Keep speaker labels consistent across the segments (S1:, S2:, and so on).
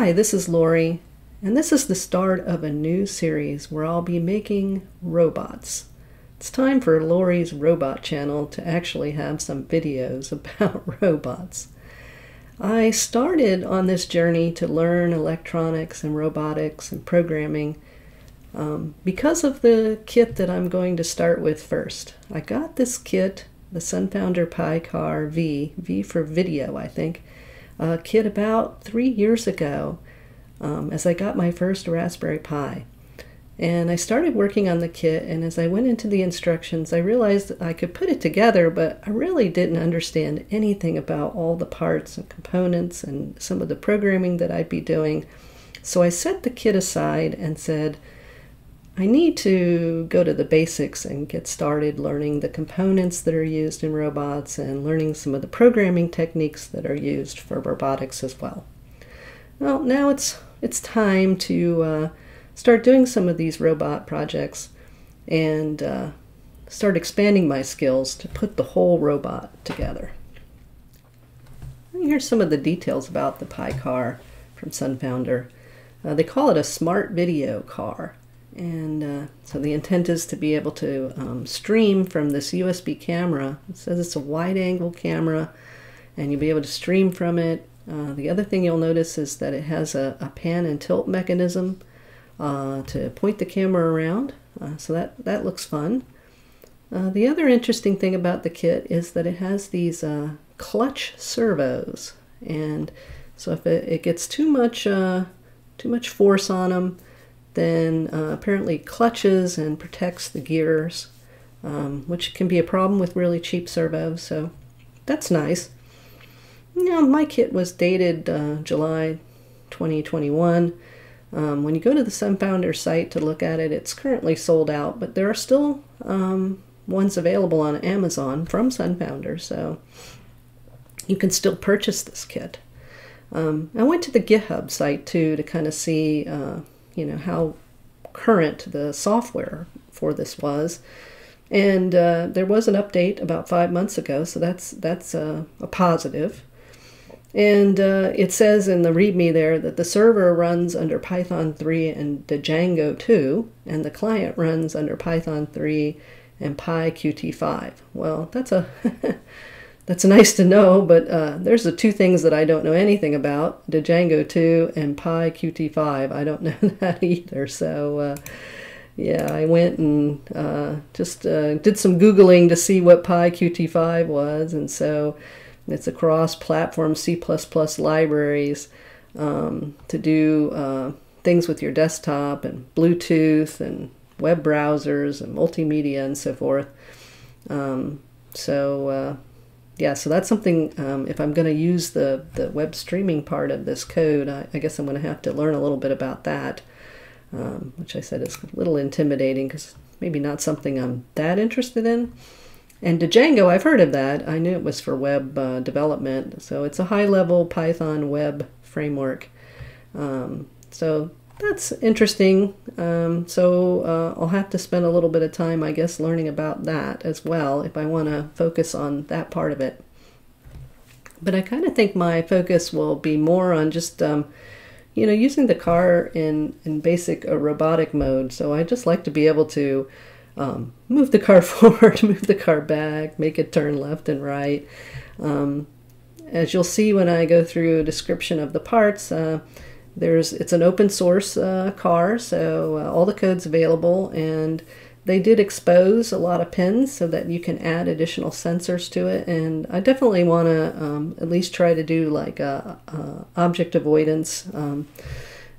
S1: Hi, this is Lori, and this is the start of a new series where I'll be making robots. It's time for Lori's Robot channel to actually have some videos about robots. I started on this journey to learn electronics and robotics and programming um, because of the kit that I'm going to start with first. I got this kit, the Sunfounder PiCar V, V for video, I think, a kit about three years ago um, as I got my first Raspberry Pi. And I started working on the kit, and as I went into the instructions, I realized that I could put it together, but I really didn't understand anything about all the parts and components and some of the programming that I'd be doing. So I set the kit aside and said, I need to go to the basics and get started learning the components that are used in robots and learning some of the programming techniques that are used for robotics as well. Well, now it's it's time to uh, start doing some of these robot projects and uh, start expanding my skills to put the whole robot together. Here's some of the details about the Pi car from Sunfounder. Uh, they call it a smart video car. And uh, so the intent is to be able to um, stream from this USB camera. It says it's a wide angle camera, and you'll be able to stream from it. Uh, the other thing you'll notice is that it has a, a pan and tilt mechanism uh, to point the camera around. Uh, so that, that looks fun. Uh, the other interesting thing about the kit is that it has these uh, clutch servos. And so if it, it gets too much, too much force on them, then uh, apparently clutches and protects the gears, um, which can be a problem with really cheap servos, so that's nice. You know, my kit was dated uh, July 2021. Um, when you go to the Sunfounder site to look at it, it's currently sold out, but there are still um, ones available on Amazon from Sunfounder, so you can still purchase this kit. Um, I went to the GitHub site too to kind of see uh, you know how current the software for this was. And uh, there was an update about five months ago, so that's that's a, a positive. And uh, it says in the README there that the server runs under Python 3 and Django 2, and the client runs under Python 3 and PyQt5. Well, that's a that's nice to know, but uh, there's the two things that I don't know anything about, Django 2 and PyQt5. I don't know that either, so uh, yeah, I went and uh, just uh, did some Googling to see what PyQt5 was, and so it's a cross-platform C++ libraries um, to do uh, things with your desktop and Bluetooth and web browsers and multimedia and so forth. Um, so uh, yeah, so that's something, um, if I'm going to use the, the web streaming part of this code, I, I guess I'm going to have to learn a little bit about that, um, which I said is a little intimidating because maybe not something I'm that interested in. And Django, I've heard of that. I knew it was for web uh, development. So it's a high-level Python web framework. Um, so that's interesting. Um, so uh, I'll have to spend a little bit of time, I guess, learning about that as well if I want to focus on that part of it. But I kind of think my focus will be more on just, um, you know, using the car in, in basic uh, robotic mode. So I just like to be able to um, move the car forward, move the car back, make it turn left and right. Um, as you'll see when I go through a description of the parts, uh, there's it's an open source uh, car, so uh, all the code's available, and they did expose a lot of pins so that you can add additional sensors to it. And I definitely want to um, at least try to do like a, a object avoidance. Um,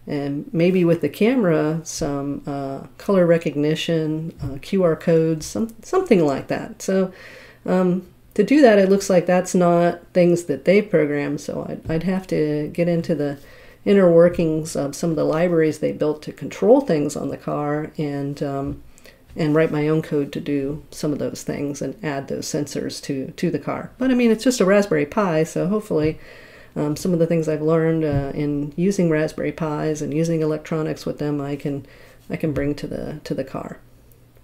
S1: and maybe with the camera, some uh, color recognition, uh, QR codes, some, something like that. So um, to do that, it looks like that's not things that they programmed. So I'd, I'd have to get into the inner workings of some of the libraries they built to control things on the car and um, and write my own code to do some of those things and add those sensors to to the car. But I mean, it's just a Raspberry Pi, so hopefully. Um, some of the things I've learned uh, in using Raspberry Pis and using electronics with them, I can I can bring to the to the car.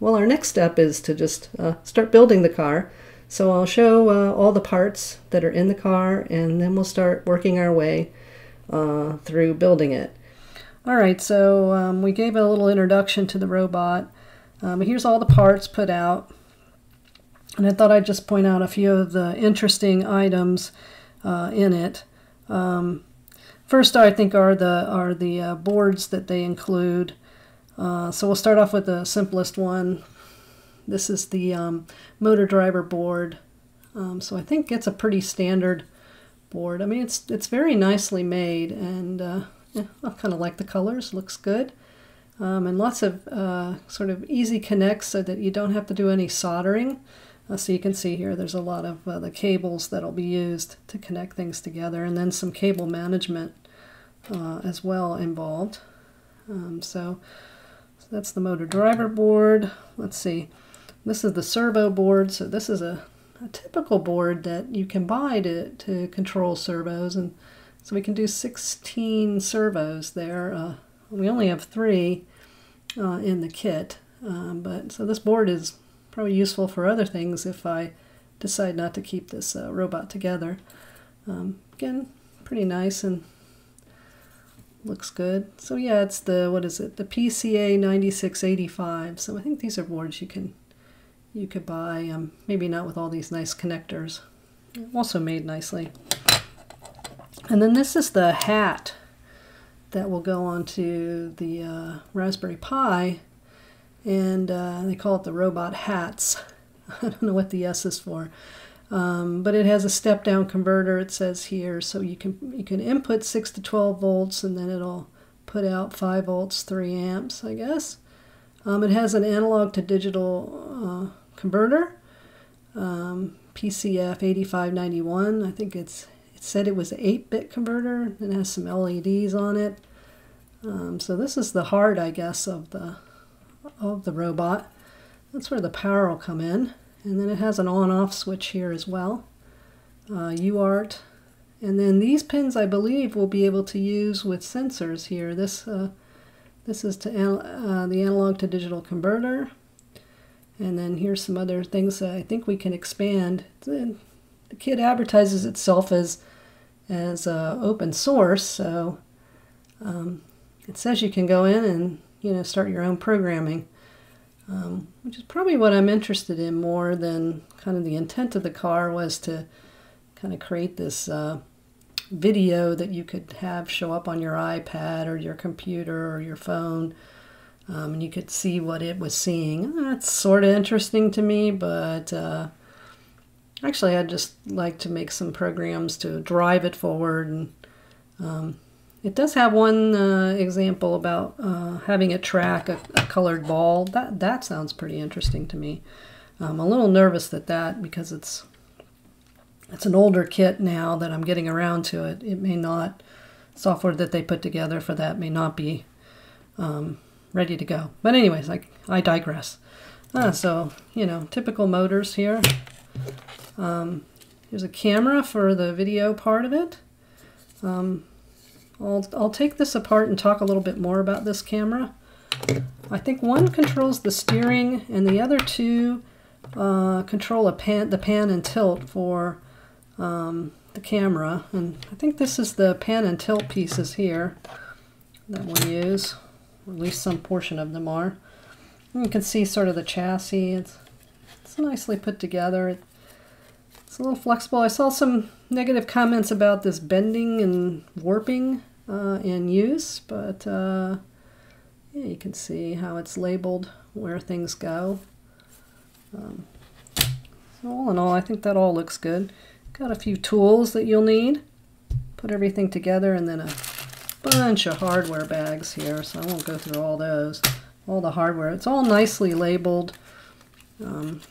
S1: Well, our next step is to just uh, start building the car. So I'll show uh, all the parts that are in the car, and then we'll start working our way uh, through building it. All right, so um, we gave a little introduction to the robot. Um, here's all the parts put out. And I thought I'd just point out a few of the interesting items uh, in it. Um, first, I think, are the, are the uh, boards that they include. Uh, so we'll start off with the simplest one. This is the um, motor driver board. Um, so I think it's a pretty standard board. I mean, it's it's very nicely made, and uh, yeah, I kind of like the colors. Looks good, um, and lots of uh, sort of easy connects so that you don't have to do any soldering. Uh, so you can see here, there's a lot of uh, the cables that'll be used to connect things together, and then some cable management uh, as well involved. Um, so, so that's the motor driver board. Let's see. This is the servo board. So this is a a typical board that you can buy to, to control servos. And so we can do 16 servos there. Uh, we only have three uh, in the kit. Um, but so this board is probably useful for other things if I decide not to keep this uh, robot together. Um, again, pretty nice and looks good. So yeah, it's the, what is it, the PCA 9685. So I think these are boards you can you could buy, um, maybe not with all these nice connectors. Also made nicely. And then this is the hat that will go onto the uh, Raspberry Pi, and uh, they call it the robot hats. I don't know what the S is for, um, but it has a step-down converter. It says here, so you can you can input six to twelve volts, and then it'll put out five volts, three amps, I guess. Um, it has an analog to digital uh, converter, um, PCF 8591. I think it's it said it was an 8-bit converter. It has some LEDs on it. Um, so this is the heart, I guess, of the of the robot. That's where the power will come in, and then it has an on-off switch here as well. Uh, UART, and then these pins, I believe, we'll be able to use with sensors here. This uh, this is to uh, the analog to digital converter. And then here's some other things that I think we can expand. The kit advertises itself as as uh, open source, so um, it says you can go in and you know start your own programming, um, which is probably what I'm interested in more than kind of the intent of the car was to kind of create this uh, video that you could have show up on your iPad or your computer or your phone um, and you could see what it was seeing. That's sort of interesting to me, but uh, actually, I'd just like to make some programs to drive it forward. And um, it does have one uh, example about uh, having it track a, a, colored ball. That that sounds pretty interesting to me. I'm a little nervous at that because it's it's an older kit now that I'm getting around to it. It may not software that they put together for that may not be um, ready to go. But anyways, I, I digress. Ah, so, you know, typical motors here. Um, here's a camera for the video part of it. Um, I'll, I'll take this apart and talk a little bit more about this camera. I think one controls the steering and the other two uh, control a pan, the pan and tilt for um, the camera. And I think this is the pan and tilt pieces here that we use or at least some portion of them are. And you can see sort of the chassis. It's, it's nicely put together. It, it's a little flexible. I saw some negative comments about this bending and warping uh, in use, but uh, yeah, you can see how it's labeled where things go. Um, so all in all, I think that all looks good. Got a few tools that you'll need. Put everything together and then a bunch of hardware bags here, so I won't go through all those. All the hardware. It's all nicely labeled. Um,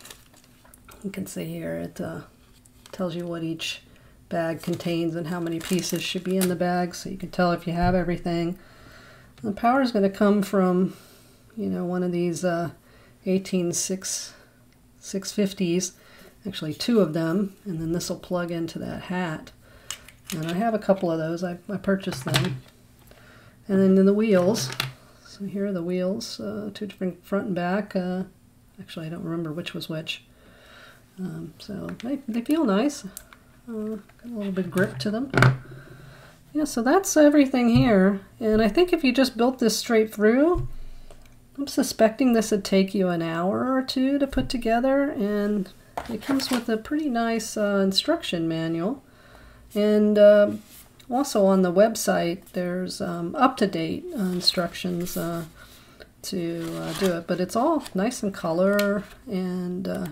S1: you can see here it uh, tells you what each bag contains and how many pieces should be in the bag, so you can tell if you have everything. The power is going to come from, you know, one of these uh, 186 650s, actually two of them, and then this will plug into that hat. And I have a couple of those. I, I purchased them. And then in the wheels, so here are the wheels, uh, two different front and back. Uh, actually, I don't remember which was which. Um, so they, they feel nice. Uh, got a little bit grip to them. yeah, so that's everything here. And I think if you just built this straight through, I'm suspecting this would take you an hour or two to put together. And it comes with a pretty nice uh, instruction manual. And uh, also on the website, there's um, up-to-date instructions uh, to uh, do it. But it's all nice in color and uh,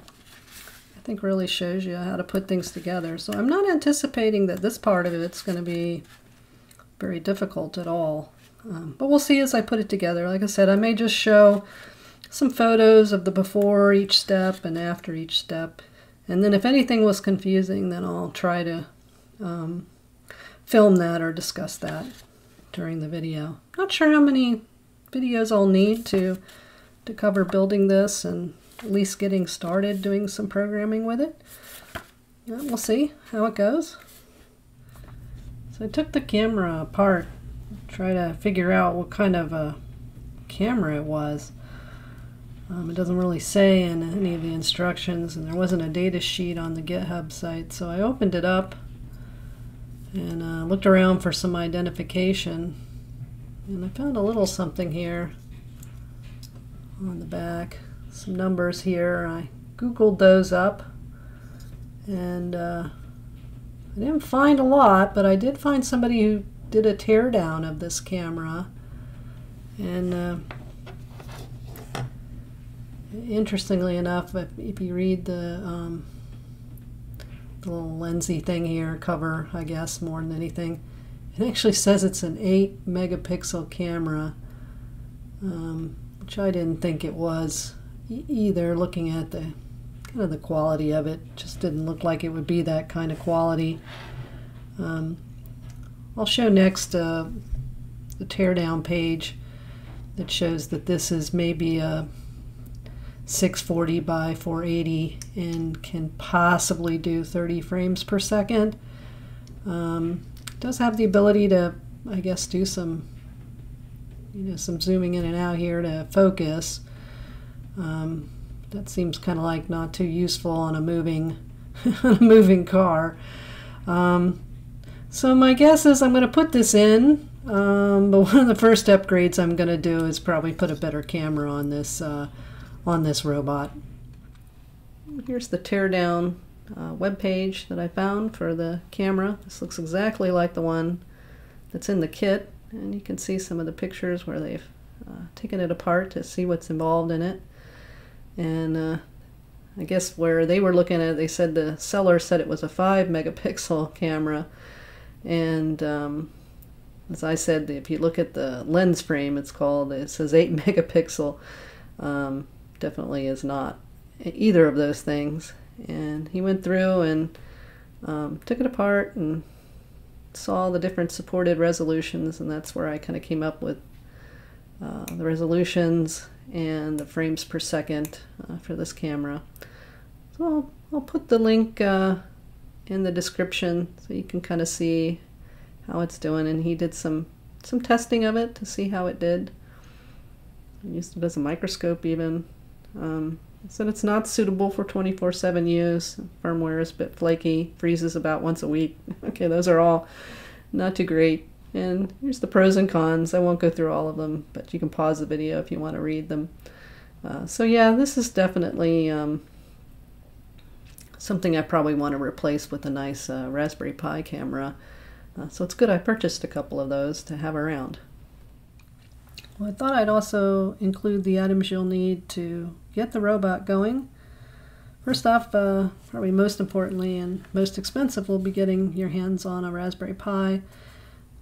S1: I think really shows you how to put things together. So I'm not anticipating that this part of it's going to be very difficult at all. Um, but we'll see as I put it together. Like I said, I may just show some photos of the before each step and after each step. And then if anything was confusing, then I'll try to um, film that or discuss that during the video. Not sure how many videos I'll need to, to cover building this and at least getting started doing some programming with it. we'll see how it goes. So I took the camera apart, try to figure out what kind of a camera it was. Um, it doesn't really say in any of the instructions, and there wasn't a data sheet on the GitHub site. So I opened it up and uh, looked around for some identification. And I found a little something here on the back. Some numbers here. I Googled those up and uh, I didn't find a lot, but I did find somebody who did a teardown of this camera. And uh, interestingly enough, if, if, you read the, um, little lensy thing here, cover, I guess, more than anything, it actually says it's an 8 megapixel camera, um, which I didn't think it was either, looking at the kind of the quality of it just didn't look like it would be that kind of quality. Um, I'll show next uh, the teardown page that shows that this is maybe a 640 by 480 and can possibly do 30 frames per second. Um, does have the ability to, I guess, do some, you know, some zooming in and out here to focus. Um, that seems kind of like not too useful on a moving, on a moving car. Um, so my guess is I'm going to put this in, um, but one of the first upgrades I'm going to do is probably put a better camera on this uh, on this robot. Here's the teardown uh, web page that I found for the camera. This looks exactly like the one that's in the kit, and you can see some of the pictures where they've uh, taken it apart to see what's involved in it. And uh, I guess where they were looking at it, they said the seller said it was a 5 megapixel camera. And um, as I said, if you look at the lens frame, it's called, it says 8 megapixel. Um, definitely is not either of those things. And he went through and um, took it apart and saw the different supported resolutions, and that's where I kind of came up with uh, the resolutions and the frames per second uh, for this camera. So I'll, I'll put the link uh, in the description so you can kind of see how it's doing. And he did some, some testing of it to see how it did. I used it as a microscope even. Um, said it's not suitable for 24-7 use. Firmware is a bit flaky, freezes about once a week. okay, those are all not too great. And here's the pros and cons. I won't go through all of them, but you can pause the video if you want to read them. Uh, so yeah, this is definitely um, something I probably want to replace with a nice uh, Raspberry Pi camera. Uh, so it's good I purchased a couple of those to have around. Well, I thought I'd also include the items you'll need to get the robot going. First off, uh, probably most importantly and most expensive, will be getting your hands on a Raspberry Pi.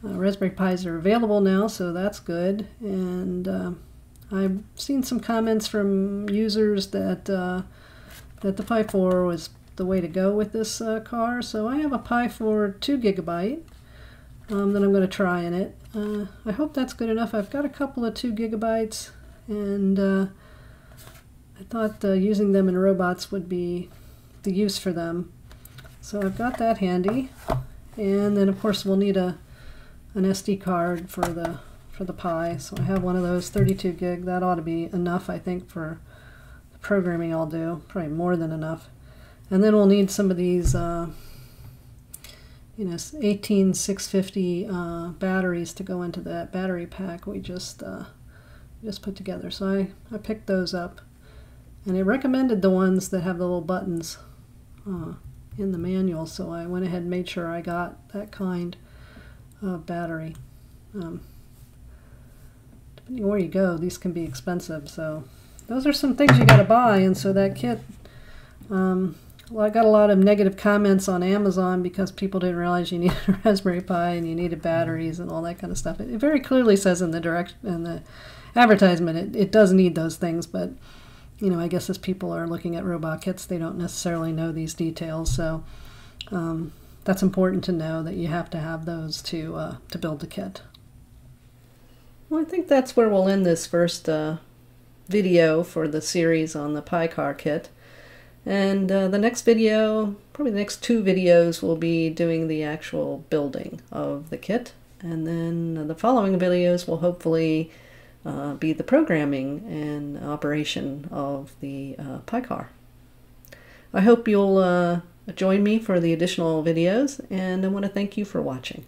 S1: Uh, Raspberry Pis are available now, so that's good. And uh, I've seen some comments from users that uh, that the Pi 4 was the way to go with this uh, car. So I have a Pi 4 2 gigabyte um, that I'm going to try in it. Uh, I hope that's good enough. I've got a couple of 2 gigabytes, and I thought using them in robots would be the use for them. So I've got that handy. And then of course we'll need a an SD card for the for the Pi. So I have one of those 32 gig. That ought to be enough, I think, for the programming I'll do. Probably more than enough. And then we'll need some of these uh,
S2: you know 18650 uh, batteries to go into that battery pack we just uh, just put together. So I, I picked those up. And it recommended the ones that have the little buttons uh, in the manual, so I went ahead and made sure I got that kind of battery. Um, depending where you go, these can be expensive, so those are some things you got to buy. And so that kit, um, well, I got a lot of negative comments on Amazon because people didn't realize you needed a Raspberry Pi and you needed batteries and all that kind of stuff. It, it very clearly says in the direct in the advertisement it, it does need those things, but you know, I guess as people are looking at robot kits, they don't necessarily know these details. So um, that's important to know that you have to have those to uh, to build the kit.
S1: Well, I think that's where we'll end this first uh, video for the series on the PiCar kit. And uh, the next video, probably the next two videos, will be doing the actual building of the kit. And then the following videos will hopefully uh, be the programming and operation of the uh, PiCar. I hope you'll uh, join me for the additional videos, and I want to thank you for watching.